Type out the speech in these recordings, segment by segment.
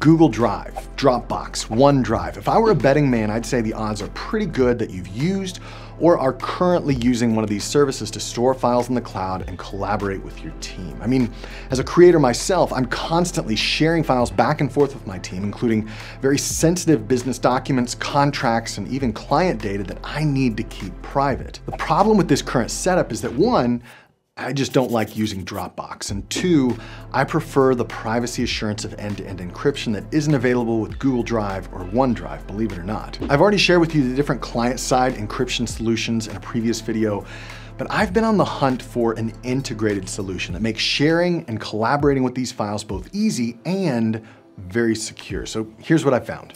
Google Drive, Dropbox, OneDrive. If I were a betting man, I'd say the odds are pretty good that you've used or are currently using one of these services to store files in the cloud and collaborate with your team. I mean, as a creator myself, I'm constantly sharing files back and forth with my team, including very sensitive business documents, contracts, and even client data that I need to keep private. The problem with this current setup is that one, I just don't like using Dropbox. And two, I prefer the privacy assurance of end-to-end -end encryption that isn't available with Google Drive or OneDrive, believe it or not. I've already shared with you the different client-side encryption solutions in a previous video, but I've been on the hunt for an integrated solution that makes sharing and collaborating with these files both easy and very secure. So here's what I found.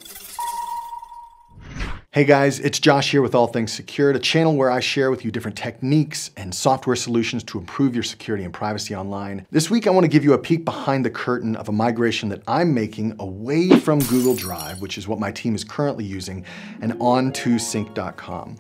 Hey guys, it's Josh here with All Things Secured, a channel where I share with you different techniques and software solutions to improve your security and privacy online. This week, I want to give you a peek behind the curtain of a migration that I'm making away from Google Drive, which is what my team is currently using, and onto Sync.com.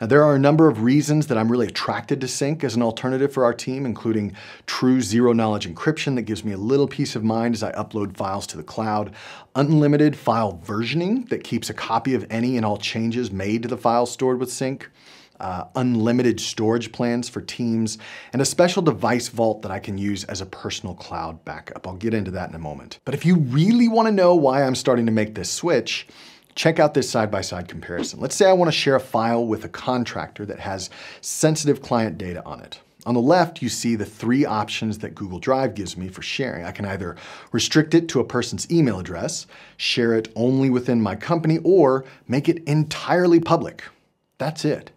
Now, there are a number of reasons that I'm really attracted to Sync as an alternative for our team, including true zero knowledge encryption that gives me a little peace of mind as I upload files to the cloud, unlimited file versioning that keeps a copy of any and all changes made to the files stored with Sync, uh, unlimited storage plans for teams, and a special device vault that I can use as a personal cloud backup. I'll get into that in a moment. But if you really wanna know why I'm starting to make this switch, Check out this side-by-side -side comparison. Let's say I wanna share a file with a contractor that has sensitive client data on it. On the left, you see the three options that Google Drive gives me for sharing. I can either restrict it to a person's email address, share it only within my company, or make it entirely public. That's it.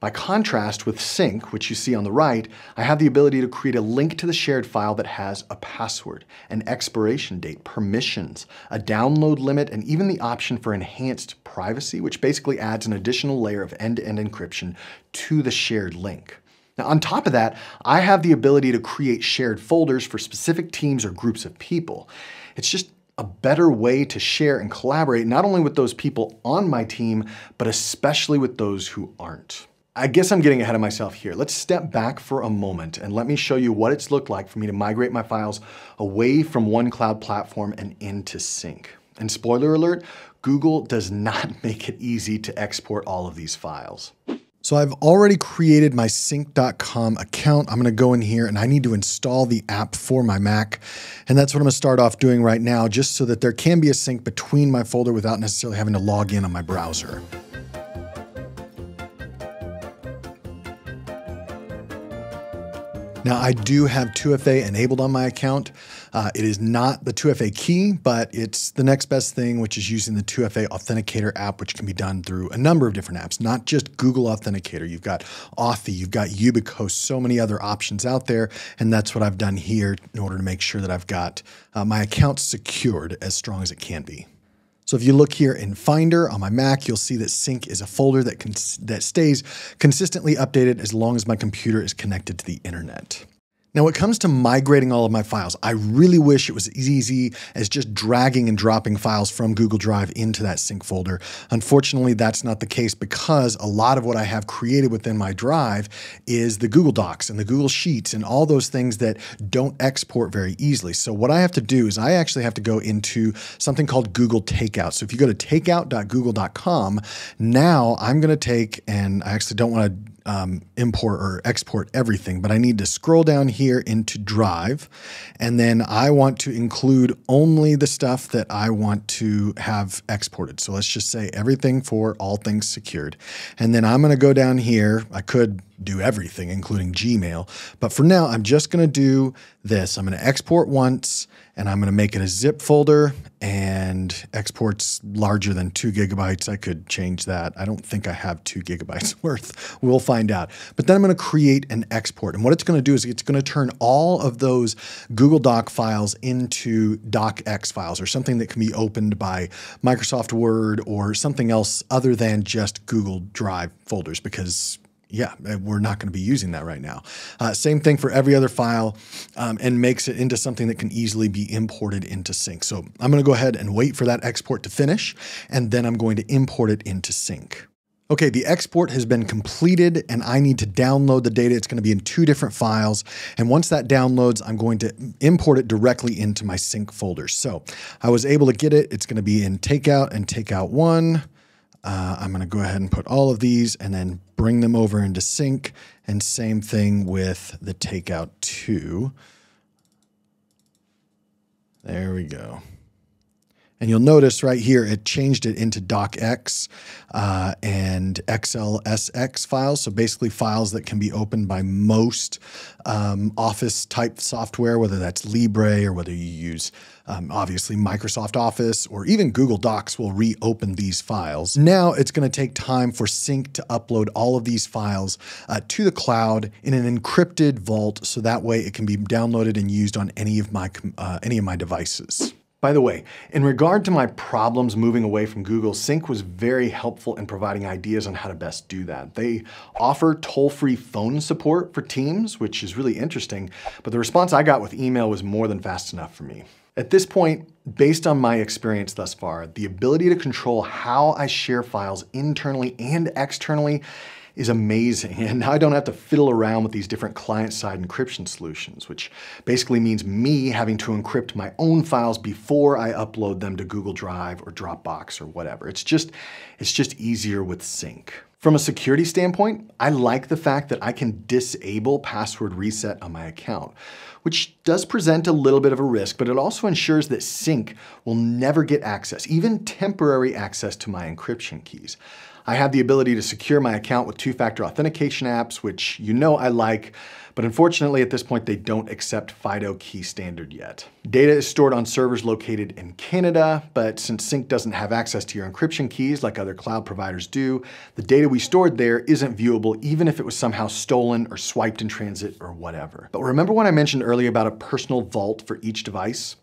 By contrast with Sync, which you see on the right, I have the ability to create a link to the shared file that has a password, an expiration date, permissions, a download limit, and even the option for enhanced privacy, which basically adds an additional layer of end-to-end -end encryption to the shared link. Now, on top of that, I have the ability to create shared folders for specific teams or groups of people. It's just a better way to share and collaborate, not only with those people on my team, but especially with those who aren't. I guess I'm getting ahead of myself here. Let's step back for a moment and let me show you what it's looked like for me to migrate my files away from one cloud platform and into Sync. And spoiler alert, Google does not make it easy to export all of these files. So I've already created my sync.com account. I'm gonna go in here and I need to install the app for my Mac. And that's what I'm gonna start off doing right now, just so that there can be a sync between my folder without necessarily having to log in on my browser. Now, I do have 2FA enabled on my account. Uh, it is not the 2FA key, but it's the next best thing, which is using the 2FA Authenticator app, which can be done through a number of different apps, not just Google Authenticator. You've got Authy, you've got Yubico, so many other options out there. And that's what I've done here in order to make sure that I've got uh, my account secured as strong as it can be. So if you look here in Finder on my Mac, you'll see that Sync is a folder that, that stays consistently updated as long as my computer is connected to the internet. Now, when it comes to migrating all of my files, I really wish it was as easy as just dragging and dropping files from Google Drive into that sync folder. Unfortunately, that's not the case because a lot of what I have created within my drive is the Google Docs and the Google Sheets and all those things that don't export very easily. So what I have to do is I actually have to go into something called Google Takeout. So if you go to takeout.google.com, now I'm going to take, and I actually don't want to um, import or export everything, but I need to scroll down here into Drive, and then I want to include only the stuff that I want to have exported. So let's just say everything for all things secured. And then I'm going to go down here. I could do everything, including Gmail. But for now, I'm just going to do this. I'm going to export once and I'm going to make it a zip folder and exports larger than two gigabytes. I could change that. I don't think I have two gigabytes worth. We'll find out. But then I'm going to create an export. And what it's going to do is it's going to turn all of those Google Doc files into docx files or something that can be opened by Microsoft Word or something else other than just Google Drive folders because yeah, uh, we're not going to be using that right now. Uh, same thing for every other file um, and makes it into something that can easily be imported into Sync. So I'm going to go ahead and wait for that export to finish, and then I'm going to import it into Sync. Okay, the export has been completed and I need to download the data. It's going to be in two different files. And once that downloads, I'm going to import it directly into my sync folder. So I was able to get it. It's going to be in takeout and takeout one. Uh, I'm going to go ahead and put all of these and then bring them over into sync. And same thing with the takeout two. There we go. And you'll notice right here, it changed it into docx uh, and XLSX files. So basically files that can be opened by most um, Office type software, whether that's Libre or whether you use um, obviously Microsoft Office or even Google Docs will reopen these files. Now it's going to take time for Sync to upload all of these files uh, to the cloud in an encrypted vault so that way it can be downloaded and used on any of my, uh, any of my devices. By the way, in regard to my problems moving away from Google, Sync was very helpful in providing ideas on how to best do that. They offer toll-free phone support for Teams, which is really interesting, but the response I got with email was more than fast enough for me. At this point, based on my experience thus far, the ability to control how I share files internally and externally is amazing. And now I don't have to fiddle around with these different client-side encryption solutions, which basically means me having to encrypt my own files before I upload them to Google Drive or Dropbox or whatever. It's just, it's just easier with Sync. From a security standpoint, I like the fact that I can disable password reset on my account, which does present a little bit of a risk, but it also ensures that Sync will never get access, even temporary access to my encryption keys. I have the ability to secure my account with two-factor authentication apps, which you know I like, but unfortunately at this point they don't accept FIDO key standard yet. Data is stored on servers located in Canada, but since Sync doesn't have access to your encryption keys like other cloud providers do, the data we stored there isn't viewable even if it was somehow stolen or swiped in transit or whatever. But remember when I mentioned earlier about a personal vault for each device?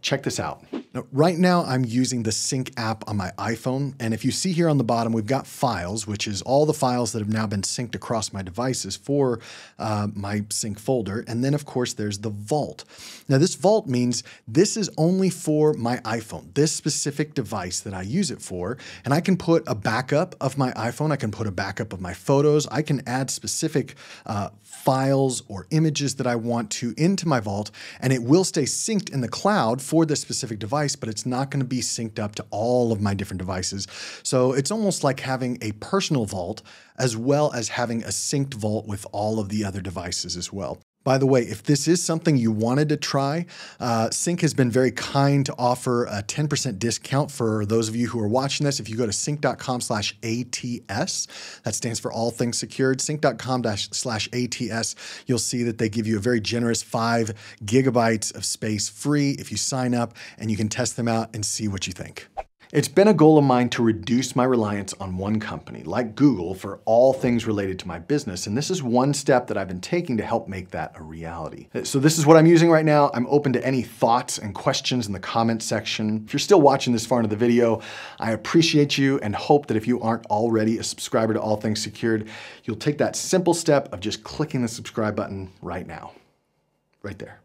Check this out. Now, right now, I'm using the Sync app on my iPhone. And if you see here on the bottom, we've got files, which is all the files that have now been synced across my devices for uh, my Sync folder. And then, of course, there's the Vault. Now, this Vault means this is only for my iPhone, this specific device that I use it for. And I can put a backup of my iPhone. I can put a backup of my photos. I can add specific uh, files or images that I want to into my Vault, and it will stay synced in the cloud for this specific device, but it's not going to be synced up to all of my different devices. So it's almost like having a personal vault as well as having a synced vault with all of the other devices as well. By the way, if this is something you wanted to try, uh, Sync has been very kind to offer a 10% discount for those of you who are watching this. If you go to sync.com slash ATS, that stands for All Things Secured, sync.com slash ATS, you'll see that they give you a very generous five gigabytes of space free if you sign up and you can test them out and see what you think. It's been a goal of mine to reduce my reliance on one company, like Google, for all things related to my business, and this is one step that I've been taking to help make that a reality. So this is what I'm using right now. I'm open to any thoughts and questions in the comment section. If you're still watching this far into the video, I appreciate you and hope that if you aren't already a subscriber to All Things Secured, you'll take that simple step of just clicking the subscribe button right now, right there.